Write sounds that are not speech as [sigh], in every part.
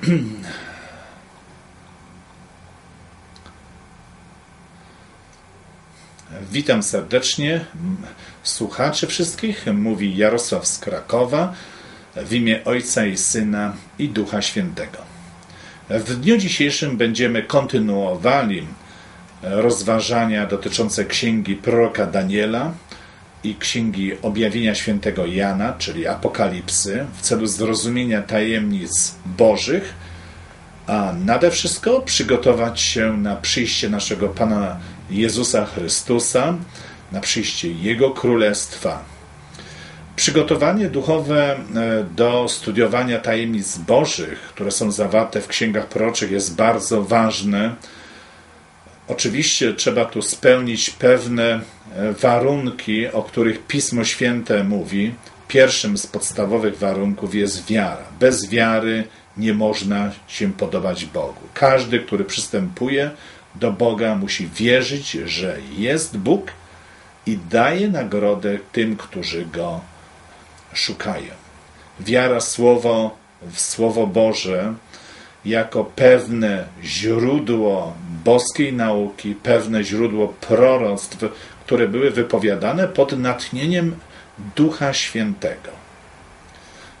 [clears throat] Witam serdecznie słuchaczy wszystkich. Mówi Jarosław z Krakowa w imię Ojca i Syna i Ducha Świętego. W dniu dzisiejszym będziemy kontynuowali rozważania dotyczące księgi proroka Daniela i księgi objawienia świętego Jana, czyli Apokalipsy, w celu zrozumienia tajemnic Bożych, a nade wszystko przygotować się na przyjście naszego Pana Jezusa Chrystusa, na przyjście Jego Królestwa. Przygotowanie duchowe e, do studiowania tajemnic Bożych, które są zawarte w księgach proroczych, jest bardzo ważne. Oczywiście trzeba tu spełnić pewne e, warunki, o których Pismo Święte mówi. Pierwszym z podstawowych warunków jest wiara. Bez wiary nie można się podobać Bogu. Każdy, który przystępuje do Boga, musi wierzyć, że jest Bóg i daje nagrodę tym, którzy go szukają. Wiara słowo, w Słowo Boże jako pewne źródło boskiej nauki, pewne źródło proroctw, które były wypowiadane pod natchnieniem Ducha Świętego.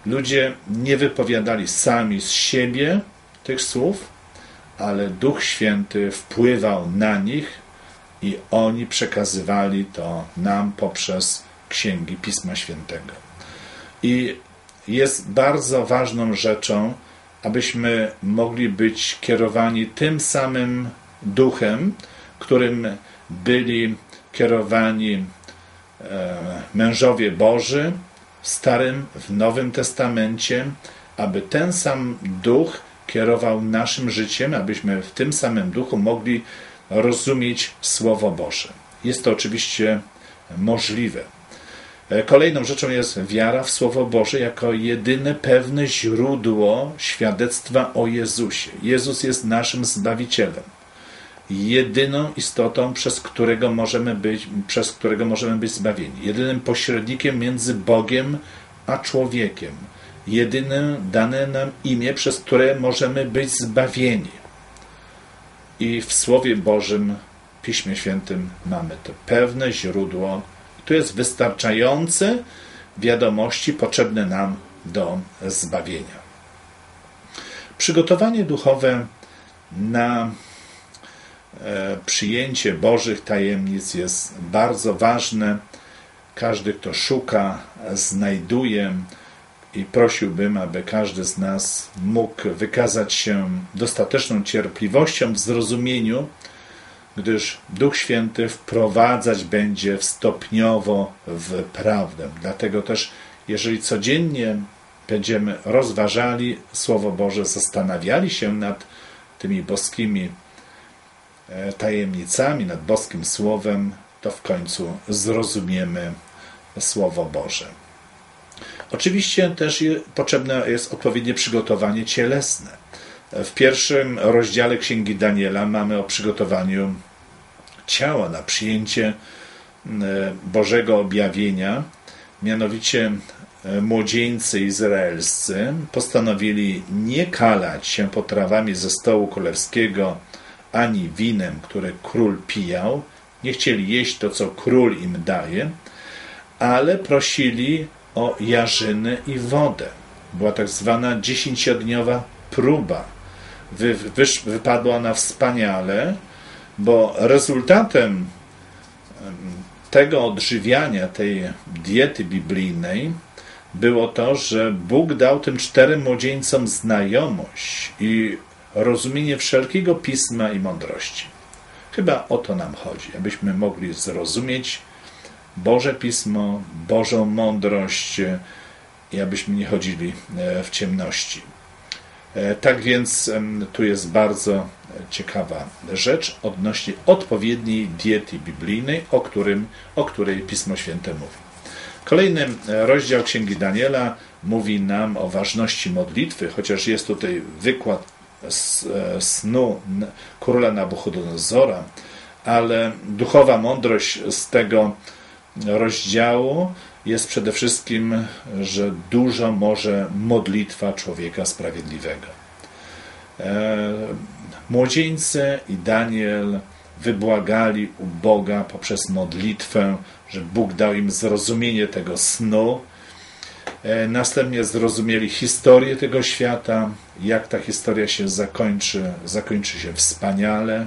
Ludzie nie wypowiadali sami z siebie tych słów, ale Duch Święty wpływał na nich i oni przekazywali to nam poprzez księgi Pisma Świętego. I jest bardzo ważną rzeczą, abyśmy mogli być kierowani tym samym duchem, którym byli kierowani e, mężowie Boży w Starym, w Nowym Testamencie, aby ten sam duch kierował naszym życiem, abyśmy w tym samym duchu mogli rozumieć Słowo Boże. Jest to oczywiście możliwe. E, kolejną rzeczą jest wiara w Słowo Boże jako jedyne pewne źródło świadectwa o Jezusie. Jezus jest naszym Zbawicielem. Jedyną istotą, przez którego możemy być, przez którego możemy być zbawieni. Jedynym pośrednikiem między Bogiem a człowiekiem. Jedyne dane nam imię, przez które możemy być zbawieni. I w Słowie Bożym, Piśmie Świętym mamy to pewne źródło to jest wystarczające wiadomości potrzebne nam do zbawienia. Przygotowanie duchowe na e, przyjęcie Bożych tajemnic jest bardzo ważne. Każdy, kto szuka, znajduje i prosiłbym, aby każdy z nas mógł wykazać się dostateczną cierpliwością w zrozumieniu gdyż Duch Święty wprowadzać będzie stopniowo w prawdę. Dlatego też, jeżeli codziennie będziemy rozważali Słowo Boże, zastanawiali się nad tymi boskimi e, tajemnicami, nad boskim Słowem, to w końcu zrozumiemy Słowo Boże. Oczywiście też potrzebne jest odpowiednie przygotowanie cielesne. W pierwszym rozdziale Księgi Daniela mamy o przygotowaniu ciała na przyjęcie e, Bożego objawienia. Mianowicie e, młodzieńcy izraelscy postanowili nie kalać się potrawami ze stołu królewskiego ani winem, które król pijał. Nie chcieli jeść to, co król im daje, ale prosili o jarzyny i wodę. Była tak zwana dziesięciodniowa próba wy, wypadła ona wspaniale, bo rezultatem tego odżywiania, tej diety biblijnej było to, że Bóg dał tym czterem młodzieńcom znajomość i rozumienie wszelkiego pisma i mądrości. Chyba o to nam chodzi, abyśmy mogli zrozumieć Boże Pismo, Bożą mądrość i abyśmy nie chodzili e, w ciemności. E, tak więc tu jest bardzo ciekawa rzecz odnośnie odpowiedniej diety biblijnej, o, którym, o której Pismo Święte mówi. Kolejny e, rozdział Księgi Daniela mówi nam o ważności modlitwy, chociaż jest tutaj wykład e, snu króla Nabuchodonozora, ale duchowa mądrość z tego rozdziału jest przede wszystkim, że dużo może modlitwa człowieka sprawiedliwego. Młodzieńcy i Daniel wybłagali u Boga poprzez modlitwę, że Bóg dał im zrozumienie tego snu. Następnie zrozumieli historię tego świata, jak ta historia się zakończy. Zakończy się wspaniale.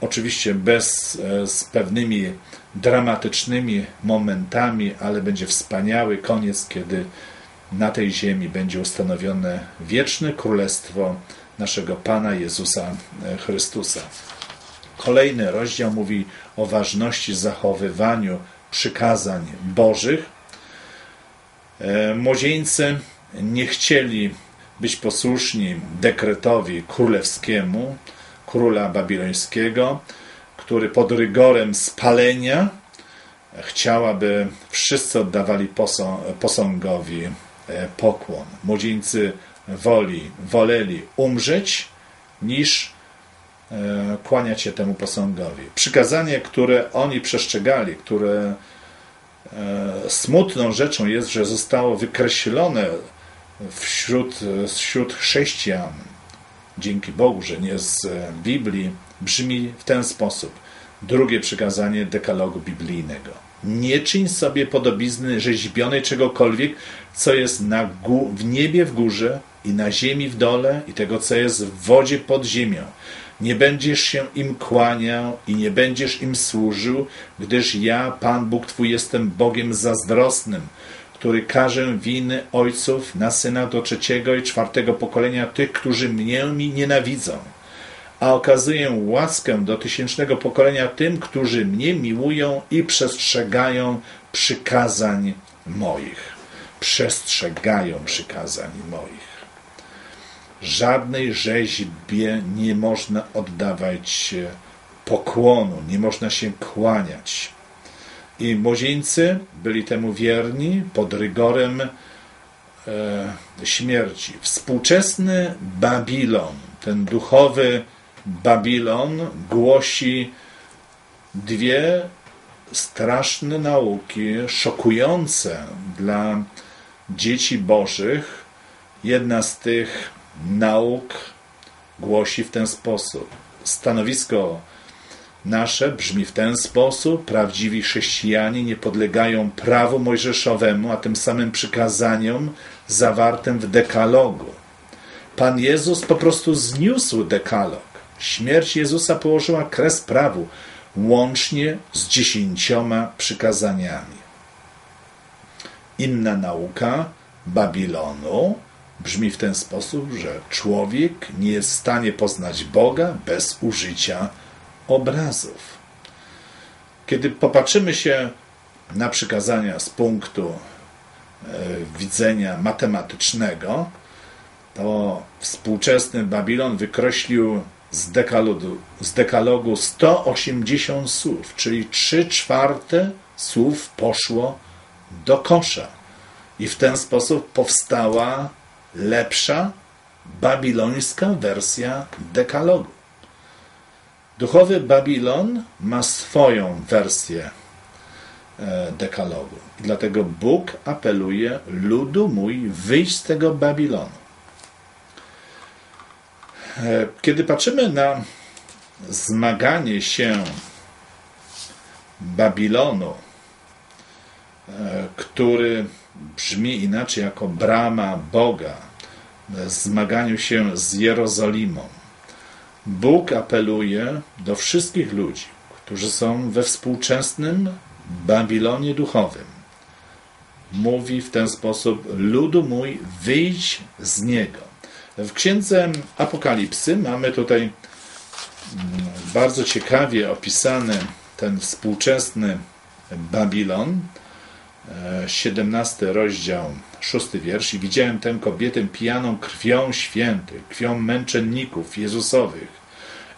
Oczywiście bez, z pewnymi dramatycznymi momentami, ale będzie wspaniały koniec, kiedy na tej ziemi będzie ustanowione wieczne królestwo naszego Pana Jezusa Chrystusa. Kolejny rozdział mówi o ważności zachowywaniu przykazań Bożych. Młodzieńcy nie chcieli być posłuszni dekretowi królewskiemu, króla babilońskiego, który pod rygorem spalenia chciałaby wszyscy oddawali posągowi pokłon. Młodzieńcy woli, woleli umrzeć, niż kłaniać się temu posągowi. Przykazanie, które oni przestrzegali, które smutną rzeczą jest, że zostało wykreślone wśród, wśród chrześcijan, dzięki Bogu, że nie z Biblii, brzmi w ten sposób. Drugie przykazanie dekalogu biblijnego. Nie czyń sobie podobizny rzeźbionej czegokolwiek, co jest na w niebie w górze i na ziemi w dole i tego, co jest w wodzie pod ziemią. Nie będziesz się im kłaniał i nie będziesz im służył, gdyż ja, Pan Bóg Twój, jestem Bogiem zazdrosnym, który każe winy ojców na syna do trzeciego i czwartego pokolenia tych, którzy mnie mi nienawidzą a okazuję łaskę do tysięcznego pokolenia tym, którzy mnie miłują i przestrzegają przykazań moich. Przestrzegają przykazań moich. Żadnej rzeźbie nie można oddawać pokłonu, nie można się kłaniać. I młodzieńcy byli temu wierni pod rygorem e, śmierci. Współczesny Babilon, ten duchowy Babilon głosi dwie straszne nauki, szokujące dla dzieci bożych. Jedna z tych nauk głosi w ten sposób. Stanowisko nasze brzmi w ten sposób: prawdziwi chrześcijanie nie podlegają prawu mojżeszowemu, a tym samym przykazaniom zawartym w dekalogu. Pan Jezus po prostu zniósł dekalog. Śmierć Jezusa położyła kres prawu, łącznie z dziesięcioma przykazaniami. Inna nauka Babilonu brzmi w ten sposób, że człowiek nie jest w stanie poznać Boga bez użycia obrazów. Kiedy popatrzymy się na przykazania z punktu e, widzenia matematycznego, to współczesny Babilon wykreślił z dekalogu, z dekalogu 180 słów, czyli 3 czwarte słów poszło do kosza. I w ten sposób powstała lepsza babilońska wersja dekalogu. Duchowy Babilon ma swoją wersję e, dekalogu. Dlatego Bóg apeluje: Ludu mój, wyjdź z tego Babilonu. E, kiedy patrzymy na zmaganie się Babilonu, e, który brzmi inaczej jako brama Boga, zmaganiu się z Jerozolimą, Bóg apeluje do wszystkich ludzi, którzy są we współczesnym Babilonie duchowym. Mówi w ten sposób: Ludu mój, wyjdź z niego. W księdze Apokalipsy mamy tutaj mm, bardzo ciekawie opisany ten współczesny Babilon, 17 rozdział, 6 wiersz. I widziałem tę kobietę pijaną krwią świętych, krwią męczenników Jezusowych.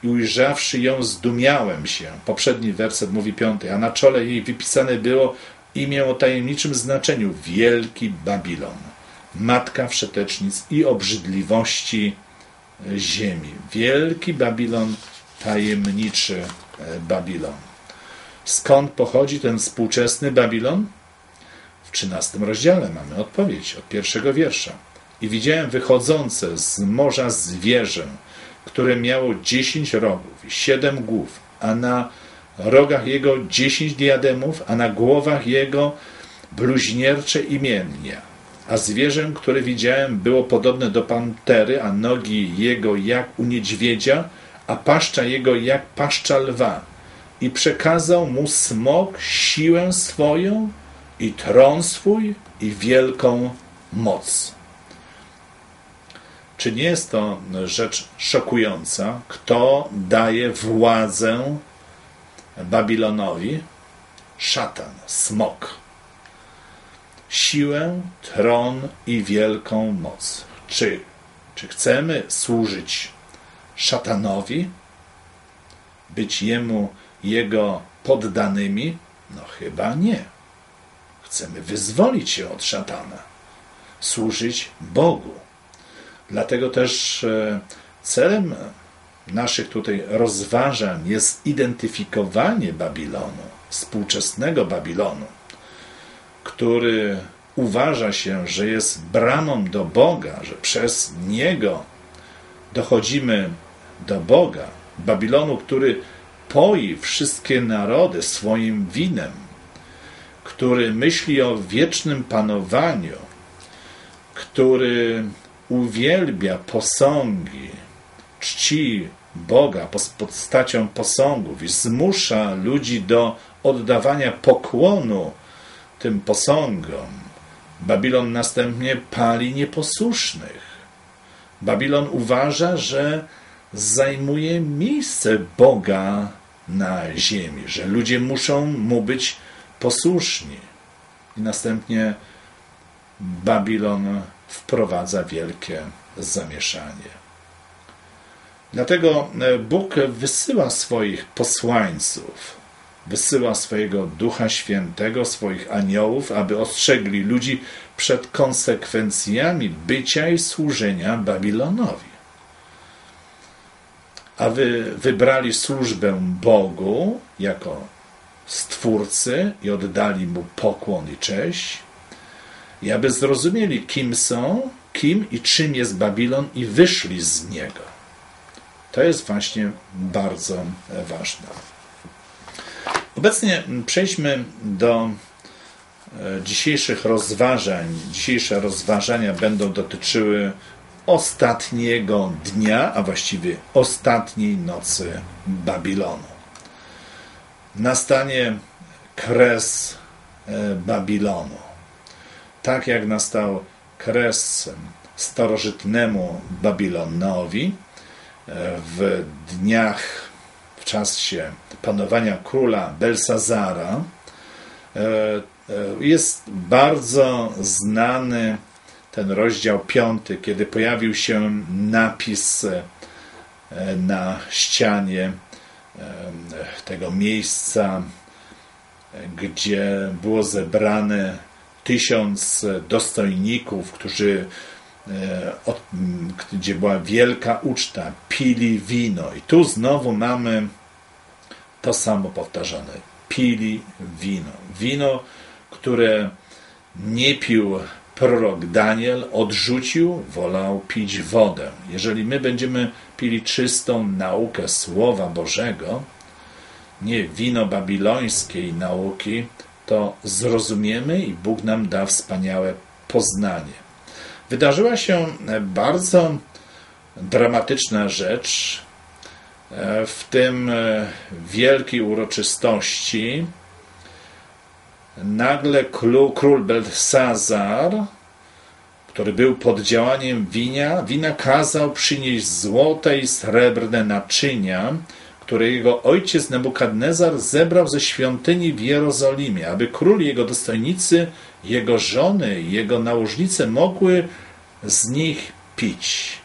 I ujrzawszy ją, zdumiałem się. Poprzedni werset mówi piąty, a na czole jej wypisane było imię o tajemniczym znaczeniu Wielki Babilon matka wszetecznic i obrzydliwości ziemi. Wielki Babilon, tajemniczy e, Babilon. Skąd pochodzi ten współczesny Babilon? W 13 rozdziale mamy odpowiedź od pierwszego wiersza. I widziałem wychodzące z morza zwierzę, które miało dziesięć rogów i siedem głów, a na rogach jego dziesięć diademów, a na głowach jego bluźniercze imienia. A zwierzę, które widziałem, było podobne do pantery, a nogi jego jak u niedźwiedzia, a paszcza jego jak paszcza lwa. I przekazał mu smok siłę swoją i tron swój i wielką moc. Czy nie jest to rzecz szokująca? Kto daje władzę Babilonowi? Szatan, smok. Siłę, tron i wielką moc. Czy, czy chcemy służyć szatanowi? Być jemu, jego poddanymi? No chyba nie. Chcemy wyzwolić się od szatana, służyć Bogu. Dlatego też e, celem naszych tutaj rozważań jest identyfikowanie Babilonu, współczesnego Babilonu, który uważa się, że jest bramą do Boga, że przez niego dochodzimy do Boga. Babilonu, który poi wszystkie narody swoim winem, który myśli o wiecznym panowaniu, który uwielbia posągi, czci Boga pod postacią posągów i zmusza ludzi do oddawania pokłonu tym posągom. Babilon następnie pali nieposłusznych. Babilon uważa, że zajmuje miejsce Boga na ziemi, że ludzie muszą mu być posłuszni. I następnie Babilon wprowadza wielkie zamieszanie. Dlatego e, Bóg wysyła swoich posłańców, wysyła swojego Ducha Świętego, swoich aniołów, aby ostrzegli ludzi przed konsekwencjami bycia i służenia Babilonowi. A wy wybrali służbę Bogu jako Stwórcy i oddali Mu pokłon i cześć, i aby zrozumieli, kim są, kim i czym jest Babilon i wyszli z niego. To jest właśnie bardzo ważne. Obecnie przejdźmy do e, dzisiejszych rozważań. Dzisiejsze rozważania będą dotyczyły ostatniego dnia, a właściwie ostatniej nocy Babilonu. Nastanie kres e, Babilonu. Tak jak nastał kres starożytnemu Babilonowi e, w dniach, w czasie panowania króla Belsazara, e, jest bardzo znany ten rozdział piąty, kiedy pojawił się napis na ścianie tego miejsca, gdzie było zebrane tysiąc dostojników, którzy e, gdzie była wielka uczta, pili wino. I tu znowu mamy to samo powtarzane. Pili wino. Wino, które nie pił prorok Daniel, odrzucił, wolał pić wodę. Jeżeli my będziemy pili czystą naukę Słowa Bożego, nie wino babilońskiej nauki, to zrozumiemy i Bóg nam da wspaniałe poznanie. Wydarzyła się bardzo dramatyczna rzecz e, w tym e, wielkiej uroczystości. Nagle król Belsazar, który był pod działaniem wina, wina kazał przynieść złote i srebrne naczynia, które jego ojciec Nebukadnezar zebrał ze świątyni w Jerozolimie, aby król jego dostojnicy, jego żony jego nałożnice mogły z nich pić.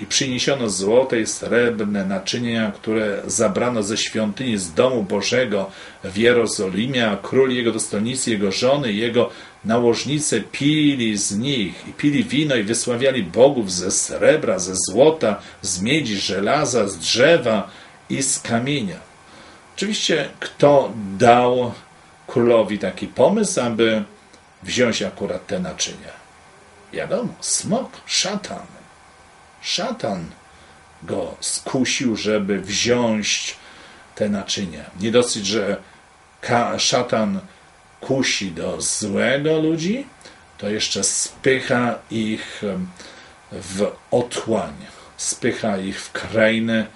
I przyniesiono złote i srebrne naczynia, które zabrano ze świątyni z domu Bożego w Jerozolimie, a król jego dostojnicy, jego żony jego nałożnice pili z nich i pili wino i wysławiali bogów ze srebra, ze złota, z miedzi, żelaza, z drzewa, i z kamienia. Oczywiście, kto dał królowi taki pomysł, aby wziąć akurat te naczynia? Wiadomo, smok, szatan. Szatan go skusił, żeby wziąć te naczynia. Nie dosyć, że szatan kusi do złego ludzi, to jeszcze spycha ich w otłań, spycha ich w krainę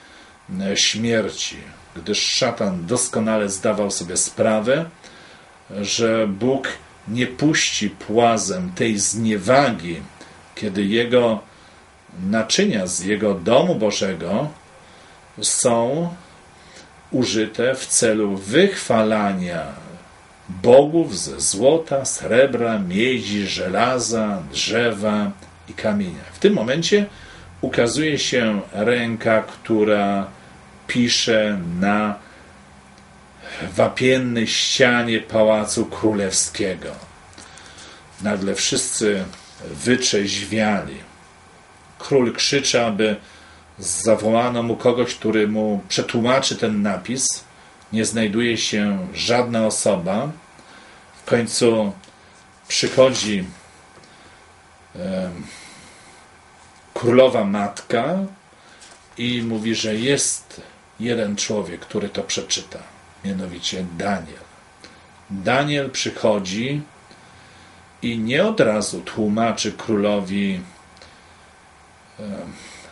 śmierci, gdyż szatan doskonale zdawał sobie sprawę, że Bóg nie puści płazem tej zniewagi, kiedy jego naczynia z jego domu Bożego są użyte w celu wychwalania bogów ze złota, srebra, miedzi, żelaza, drzewa i kamienia. W tym momencie ukazuje się ręka, która pisze na wapiennej ścianie pałacu królewskiego. Nagle wszyscy wyczeźwiali. Król krzyczy, aby zawołano mu kogoś, który mu przetłumaczy ten napis. Nie znajduje się żadna osoba. W końcu przychodzi królowa matka i mówi, że jest jeden człowiek, który to przeczyta, mianowicie Daniel. Daniel przychodzi i nie od razu tłumaczy królowi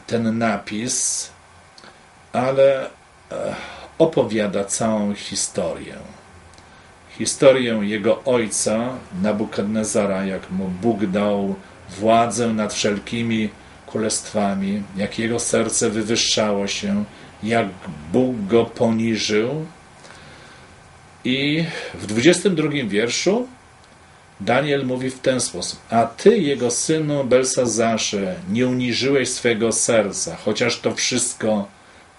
ten napis, ale e, opowiada całą historię. Historię jego ojca, Nabukadnezara, jak mu Bóg dał władzę nad wszelkimi królestwami, jak jego serce wywyższało się, jak Bóg go poniżył. I w 22 wierszu Daniel mówi w ten sposób: A ty, jego synu Belsazarze, nie uniżyłeś swego serca, chociaż to wszystko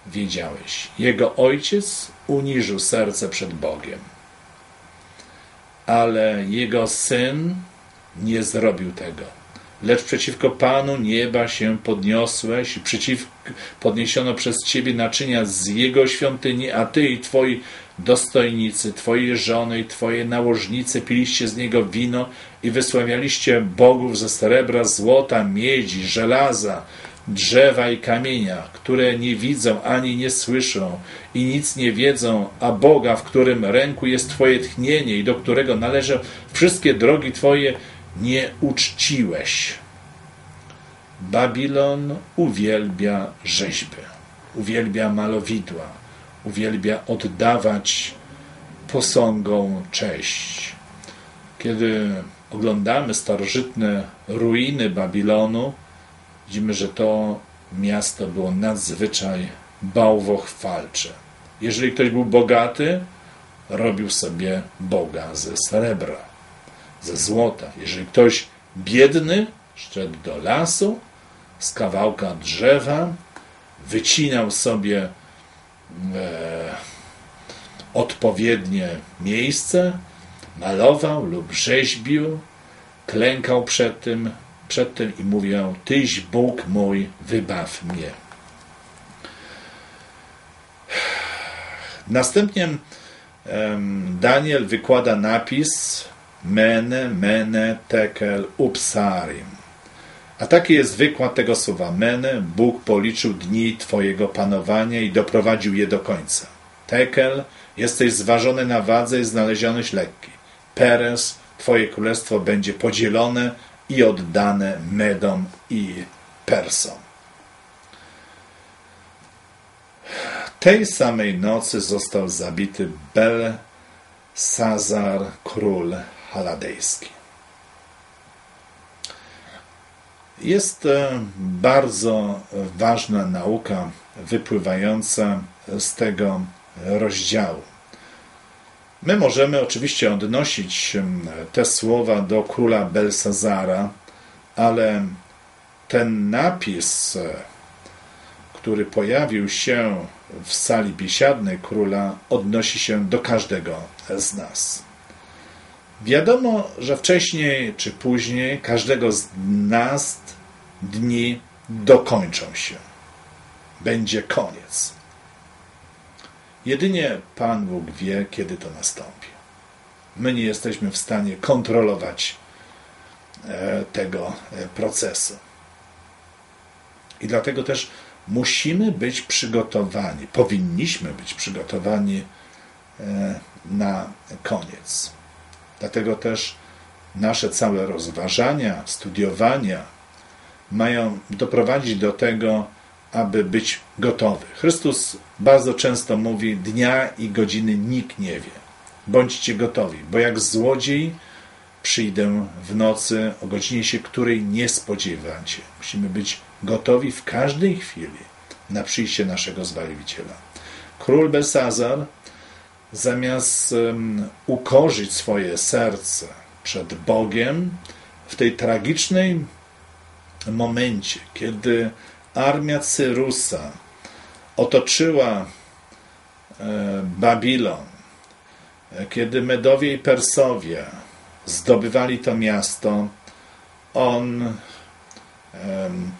wiedziałeś. Jego ojciec uniżył serce przed Bogiem, ale jego syn nie zrobił tego. Lecz przeciwko Panu nieba się podniosłeś przeciw, podniesiono przez Ciebie naczynia z Jego świątyni, a Ty i Twoi dostojnicy, Twoje żony i Twoje nałożnice piliście z niego wino i wysławialiście bogów ze srebra, złota, miedzi, żelaza, drzewa i kamienia, które nie widzą ani nie słyszą i nic nie wiedzą, a Boga, w którym ręku jest Twoje tchnienie i do którego należą wszystkie drogi Twoje, nie uczciłeś. Babilon uwielbia rzeźby, uwielbia malowidła uwielbia oddawać posągom cześć. Kiedy oglądamy starożytne ruiny Babilonu, widzimy, że to miasto było nadzwyczaj bałwochwalcze. Jeżeli ktoś był bogaty, robił sobie Boga ze srebra, ze złota. Jeżeli ktoś biedny, szedł do lasu, z kawałka drzewa, wycinał sobie odpowiednie miejsce, malował lub rzeźbił, klękał przed tym, przed tym i mówił: Tyś Bóg mój, wybaw mnie. Następnie Daniel wykłada napis Mene, Mene, Tekel, Upsarim. A taki jest wykład tego słowa. Mene, Bóg policzył dni Twojego panowania i doprowadził je do końca. Tekel, jesteś zważony na wadze i znalezioność lekki. Peres, Twoje królestwo będzie podzielone i oddane Medom i Persom. Tej samej nocy został zabity Belsazar, król haladejski. Jest bardzo ważna nauka wypływająca z tego rozdziału. My możemy oczywiście odnosić te słowa do króla Belsazara, ale ten napis, który pojawił się w sali biesiadnej króla, odnosi się do każdego z nas. Wiadomo, że wcześniej czy później każdego z nas dni dokończą się. Będzie koniec. Jedynie Pan Bóg wie, kiedy to nastąpi. My nie jesteśmy w stanie kontrolować tego procesu. I dlatego też musimy być przygotowani, powinniśmy być przygotowani na koniec. Dlatego też nasze całe rozważania, studiowania mają doprowadzić do tego, aby być gotowy. Chrystus bardzo często mówi: Dnia i godziny nikt nie wie. Bądźcie gotowi, bo jak złodziej przyjdę w nocy o godzinie się, której nie spodziewacie. Musimy być gotowi w każdej chwili na przyjście naszego Zbawiciela. Król Belsazar, zamiast um, ukorzyć swoje serce przed Bogiem, w tej tragicznej momencie, kiedy armia Cyrusa otoczyła e, Babilon, e, kiedy Medowie i Persowie zdobywali to miasto, on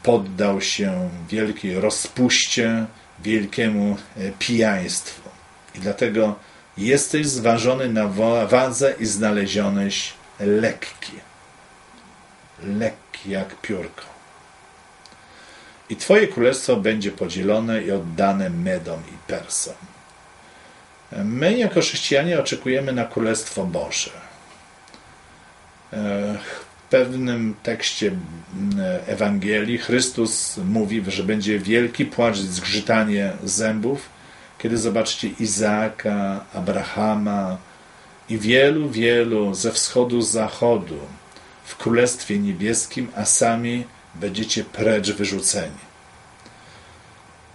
poddał się wielkiej rozpuście, wielkiemu e, pijaństwu. I dlatego jesteś zważony na wadze i znalezioneś lekki. Lekki jak piórko i Twoje królestwo będzie podzielone i oddane Medom i Persom. My, jako chrześcijanie, oczekujemy na Królestwo Boże. W pewnym tekście Ewangelii Chrystus mówi, że będzie wielki płacz, zgrzytanie zębów, kiedy zobaczycie Izaaka, Abrahama i wielu, wielu ze wschodu, z zachodu w Królestwie Niebieskim, a sami będziecie precz wyrzuceni.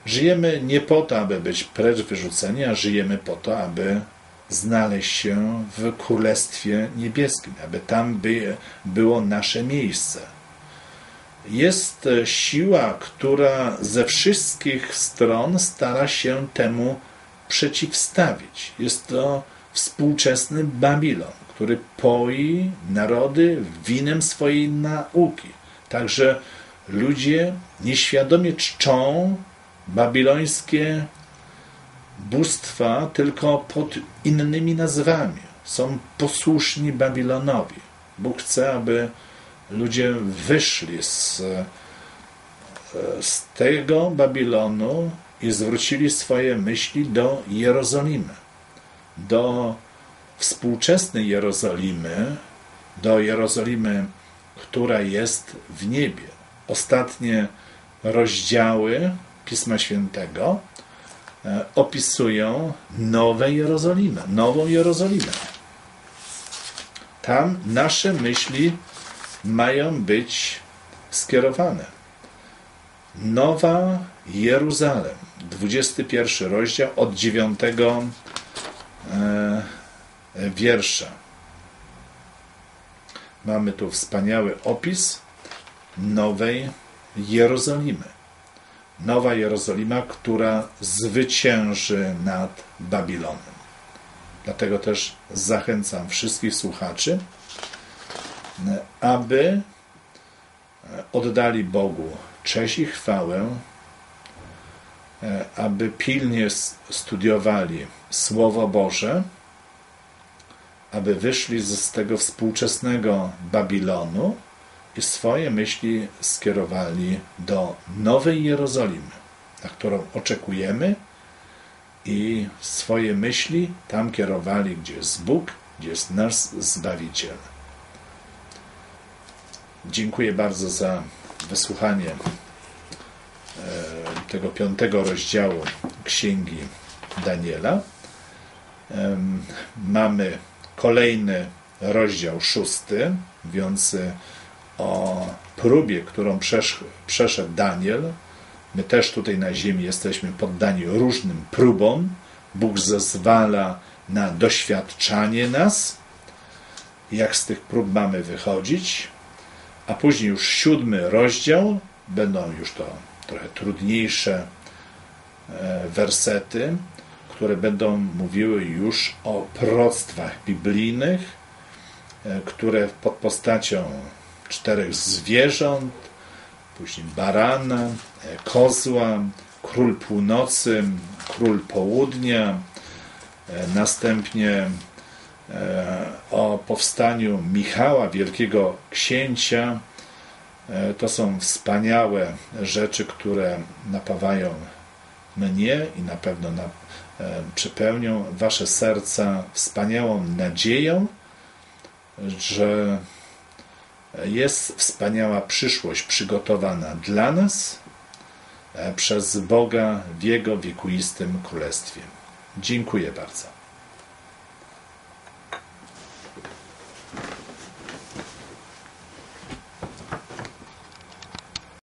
Żyjemy nie po to, aby być precz wyrzuceni, a żyjemy po to, aby znaleźć się w Królestwie Niebieskim, aby tam by było nasze miejsce. Jest siła, która ze wszystkich stron stara się temu przeciwstawić. Jest to współczesny Babilon, który poi narody winem swojej nauki. Także ludzie nieświadomie czczą babilońskie bóstwa, tylko pod innymi nazwami. Są posłuszni Babilonowi. Bóg chce, aby ludzie wyszli z, z tego Babilonu i zwrócili swoje myśli do Jerozolimy, do współczesnej Jerozolimy, do Jerozolimy która jest w niebie. Ostatnie rozdziały Pisma Świętego e, opisują Nowe Jerozolimę, Nową Jerozolimę. Tam nasze myśli mają być skierowane. Nowa Jeruzalem, 21 rozdział od 9 e, wiersza. Mamy tu wspaniały opis Nowej Jerozolimy. Nowa Jerozolima, która zwycięży nad Babilonem. Dlatego też zachęcam wszystkich słuchaczy, aby oddali Bogu cześć i chwałę, aby pilnie studiowali Słowo Boże, aby wyszli z tego współczesnego Babilonu i swoje myśli skierowali do Nowej Jerozolimy, na którą oczekujemy i swoje myśli tam kierowali, gdzie jest Bóg, gdzie jest nasz Zbawiciel. Dziękuję bardzo za wysłuchanie e, tego piątego rozdziału Księgi Daniela. Mamy kolejny rozdział szósty, mówiący o próbie, którą przeszedł Daniel. My też tutaj na ziemi jesteśmy poddani różnym próbom. Bóg zezwala na doświadczanie nas, jak z tych prób mamy wychodzić, a później już siódmy rozdział, będą już to trochę trudniejsze e, wersety, które będą mówiły już o proroctwach biblijnych, e, które pod postacią czterech zwierząt, później barana, e, kozła, król północy, król południa, e, następnie o powstaniu Michała, wielkiego księcia. To są wspaniałe rzeczy, które napawają mnie i na pewno na, przepełnią Wasze serca wspaniałą nadzieją, że jest wspaniała przyszłość przygotowana dla nas przez Boga w Jego wiekuistym Królestwie. Dziękuję bardzo.